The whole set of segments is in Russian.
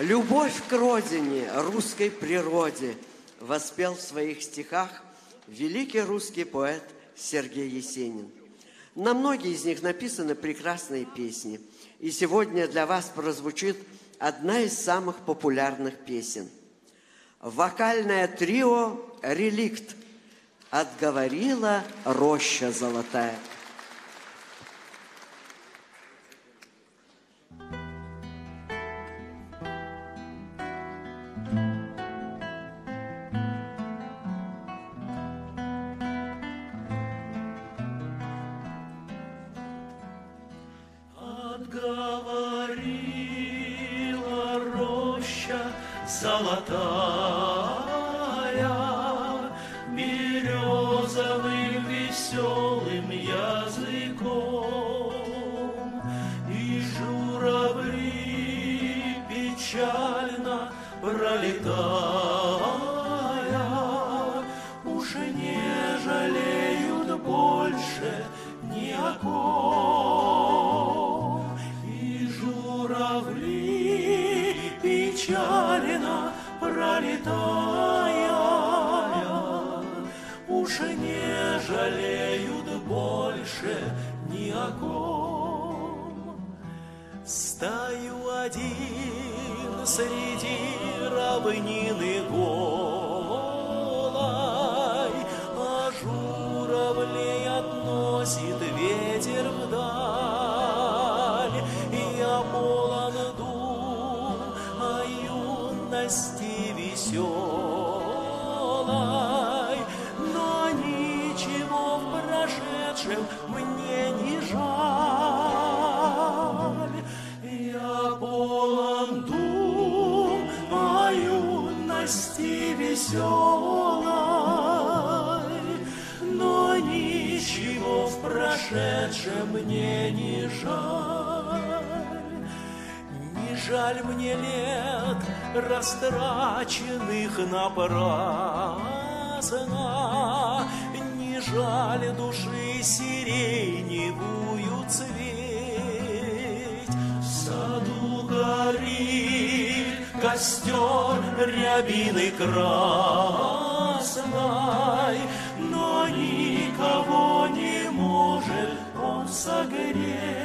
Любовь к родине, русской природе воспел в своих стихах великий русский поэт Сергей Есенин. На многие из них написаны прекрасные песни. И сегодня для вас прозвучит одна из самых популярных песен. Вокальное трио «Реликт» отговорила роща золотая. Говорила роща золотая, Березовым веселым языком. И журавли печально пролетали, пролетая, уж не жалеют больше ни о ком. Стою один среди равнины голой, а журавлей относит ветер вдаль. Я полон дум о юности веселой, но ничего в прошедшем мне не жаль. Я полон дум о юности веселой, но ничего в прошедшем мне не жаль. Не жаль мне лет, растраченных напрасно, Не жаль души сиреневую цветь. В саду горит костер рябины красной, Но никого не может он согреть.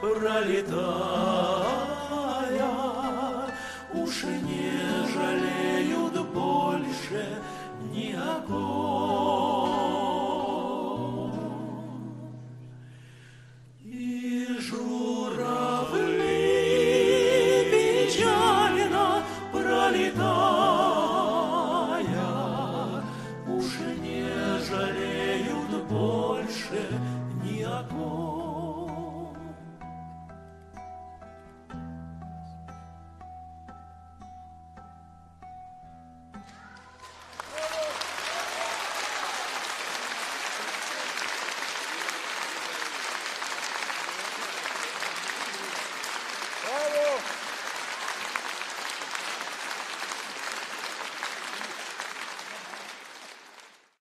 пролетая, уж не жалеют ком.